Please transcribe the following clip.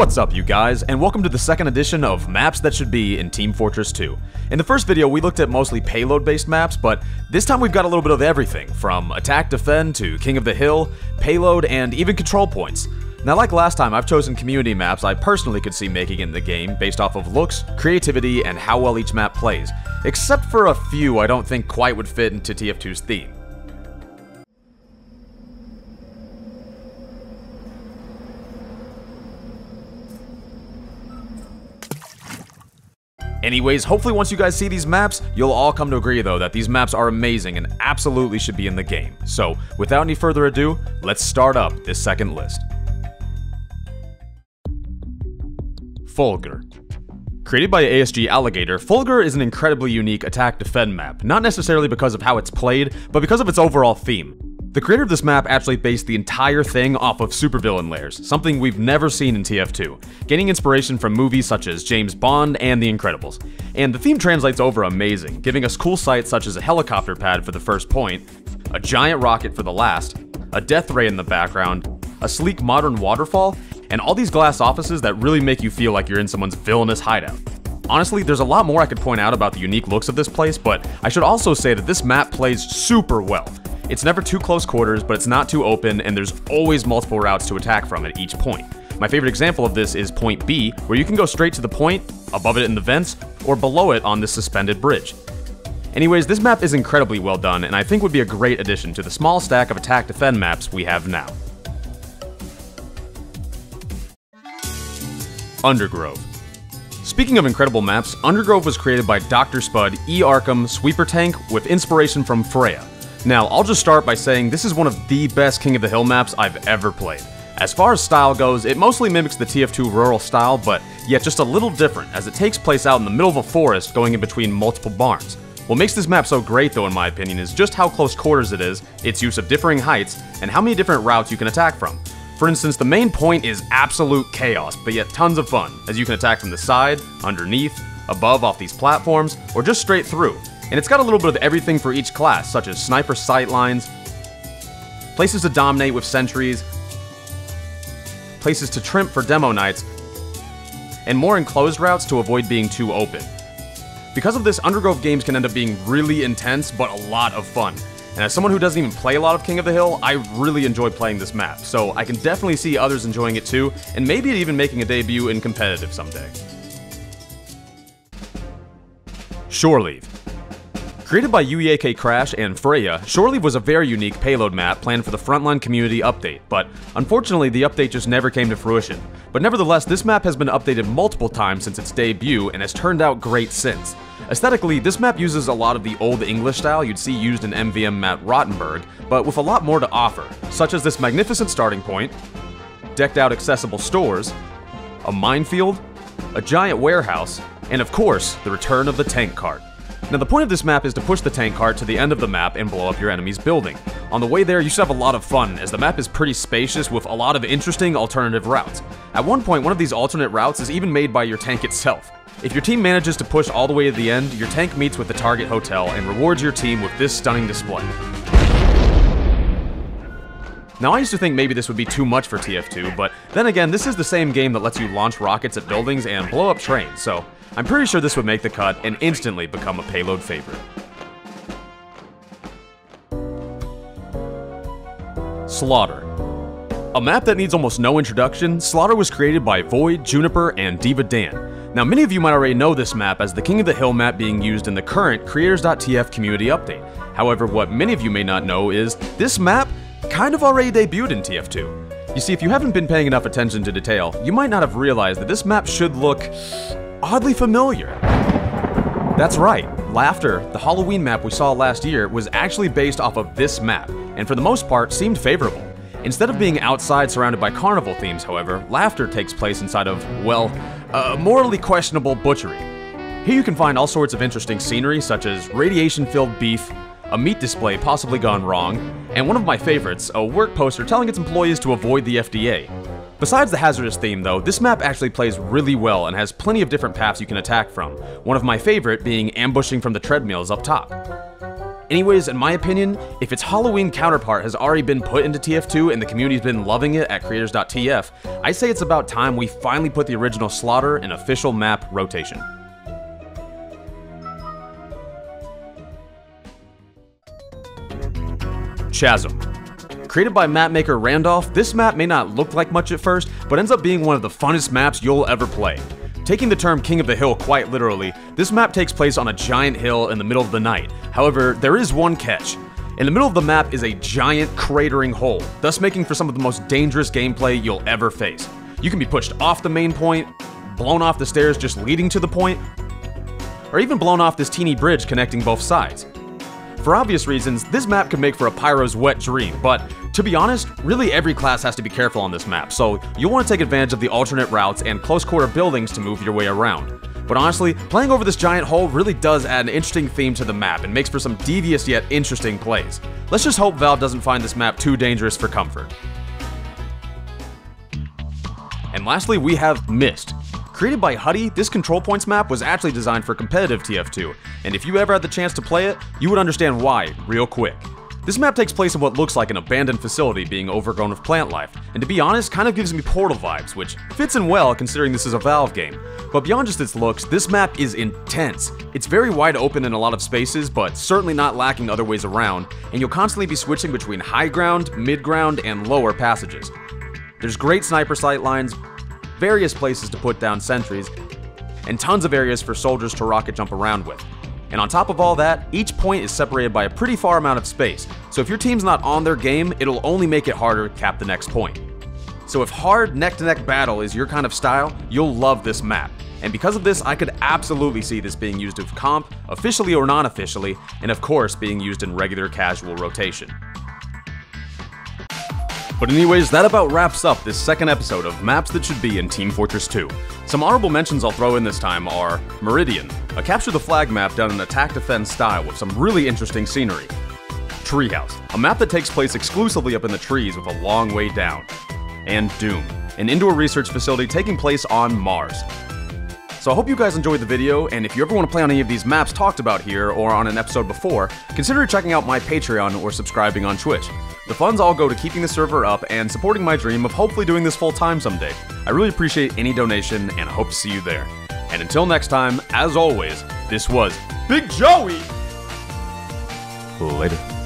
What's up you guys, and welcome to the second edition of Maps That Should Be in Team Fortress 2. In the first video we looked at mostly payload based maps, but this time we've got a little bit of everything, from attack defend to king of the hill, payload, and even control points. Now like last time, I've chosen community maps I personally could see making in the game based off of looks, creativity, and how well each map plays, except for a few I don't think quite would fit into TF2's theme. Anyways, hopefully once you guys see these maps, you'll all come to agree though that these maps are amazing and absolutely should be in the game. So, without any further ado, let's start up this second list. Fulgur. Created by ASG Alligator, Fulgur is an incredibly unique attack-defend map, not necessarily because of how it's played, but because of its overall theme. The creator of this map actually based the entire thing off of supervillain lairs, something we've never seen in TF2, gaining inspiration from movies such as James Bond and The Incredibles. And the theme translates over amazing, giving us cool sights such as a helicopter pad for the first point, a giant rocket for the last, a death ray in the background, a sleek modern waterfall, and all these glass offices that really make you feel like you're in someone's villainous hideout. Honestly, there's a lot more I could point out about the unique looks of this place, but I should also say that this map plays super well. It's never too close quarters, but it's not too open, and there's always multiple routes to attack from at each point. My favorite example of this is point B, where you can go straight to the point, above it in the vents, or below it on this suspended bridge. Anyways, this map is incredibly well done, and I think would be a great addition to the small stack of attack defend maps we have now. Undergrove. Speaking of incredible maps, Undergrove was created by Dr. Spud E. Arkham Sweeper Tank with inspiration from Freya. Now, I'll just start by saying this is one of the best King of the Hill maps I've ever played. As far as style goes, it mostly mimics the TF2 rural style, but yet just a little different, as it takes place out in the middle of a forest going in between multiple barns. What makes this map so great though in my opinion is just how close quarters it is, its use of differing heights, and how many different routes you can attack from. For instance, the main point is absolute chaos, but yet tons of fun, as you can attack from the side, underneath, above off these platforms, or just straight through. And it's got a little bit of everything for each class, such as sniper sightlines, places to dominate with sentries, places to trimp for demoknights, and more enclosed routes to avoid being too open. Because of this, Undergrove games can end up being really intense, but a lot of fun. And as someone who doesn't even play a lot of King of the Hill, I really enjoy playing this map, so I can definitely see others enjoying it too, and maybe even making a debut in competitive someday. Shoreleave. Created by UEAK Crash and Freya, Shoreleave was a very unique payload map planned for the Frontline Community update, but unfortunately the update just never came to fruition. But nevertheless, this map has been updated multiple times since its debut and has turned out great since. Aesthetically, this map uses a lot of the Old English style you'd see used in MVM map Rottenburg, but with a lot more to offer, such as this magnificent starting point, decked out accessible stores, a minefield, a giant warehouse, and of course, the return of the tank cart. Now the point of this map is to push the tank cart to the end of the map and blow up your enemy's building. On the way there, you should have a lot of fun, as the map is pretty spacious with a lot of interesting alternative routes. At one point, one of these alternate routes is even made by your tank itself. If your team manages to push all the way to the end, your tank meets with the target hotel and rewards your team with this stunning display. Now, I used to think maybe this would be too much for TF2, but then again, this is the same game that lets you launch rockets at buildings and blow up trains, so I'm pretty sure this would make the cut and instantly become a payload favorite. Slaughter. A map that needs almost no introduction, Slaughter was created by Void, Juniper, and Diva Dan. Now, many of you might already know this map as the King of the Hill map being used in the current Creators.tf community update. However, what many of you may not know is this map kind of already debuted in TF2. You see, if you haven't been paying enough attention to detail, you might not have realized that this map should look oddly familiar. That's right, Laughter, the Halloween map we saw last year, was actually based off of this map, and for the most part seemed favorable. Instead of being outside surrounded by carnival themes, however, Laughter takes place inside of, well, a morally questionable butchery. Here you can find all sorts of interesting scenery, such as radiation-filled beef, a meat display possibly gone wrong, and one of my favorites, a work poster telling its employees to avoid the FDA. Besides the hazardous theme though, this map actually plays really well and has plenty of different paths you can attack from, one of my favorite being ambushing from the treadmills up top. Anyways, in my opinion, if its Halloween counterpart has already been put into TF2 and the community's been loving it at creators.tf, I say it's about time we finally put the original Slaughter in official map rotation. Chasm. Created by mapmaker Randolph, this map may not look like much at first, but ends up being one of the funnest maps you'll ever play. Taking the term King of the Hill quite literally, this map takes place on a giant hill in the middle of the night. However, there is one catch. In the middle of the map is a giant cratering hole, thus making for some of the most dangerous gameplay you'll ever face. You can be pushed off the main point, blown off the stairs just leading to the point, or even blown off this teeny bridge connecting both sides. For obvious reasons, this map could make for a pyro's wet dream, but to be honest, really every class has to be careful on this map, so you'll want to take advantage of the alternate routes and close quarter buildings to move your way around. But honestly, playing over this giant hole really does add an interesting theme to the map and makes for some devious yet interesting plays. Let's just hope Valve doesn't find this map too dangerous for comfort. And lastly, we have Mist. Created by Huddy, this control points map was actually designed for competitive TF2, and if you ever had the chance to play it, you would understand why real quick. This map takes place in what looks like an abandoned facility being overgrown with plant life, and to be honest, kind of gives me Portal vibes, which fits in well considering this is a Valve game. But beyond just its looks, this map is intense. It's very wide open in a lot of spaces, but certainly not lacking other ways around, and you'll constantly be switching between high ground, mid ground, and lower passages. There's great sniper sight lines, various places to put down sentries, and tons of areas for soldiers to rocket jump around with. And on top of all that, each point is separated by a pretty far amount of space, so if your team's not on their game, it'll only make it harder to cap the next point. So if hard neck-to-neck -neck battle is your kind of style, you'll love this map. And because of this, I could absolutely see this being used with comp, officially or non-officially, and of course being used in regular casual rotation. But anyways, that about wraps up this second episode of Maps That Should Be in Team Fortress 2. Some honorable mentions I'll throw in this time are Meridian, a capture the flag map done in attack defense style with some really interesting scenery. Treehouse, a map that takes place exclusively up in the trees with a long way down. And Doom, an indoor research facility taking place on Mars. So I hope you guys enjoyed the video, and if you ever want to play on any of these maps talked about here or on an episode before, consider checking out my Patreon or subscribing on Twitch. The funds all go to keeping the server up and supporting my dream of hopefully doing this full time someday. I really appreciate any donation and I hope to see you there. And until next time, as always, this was Big Joey! Later.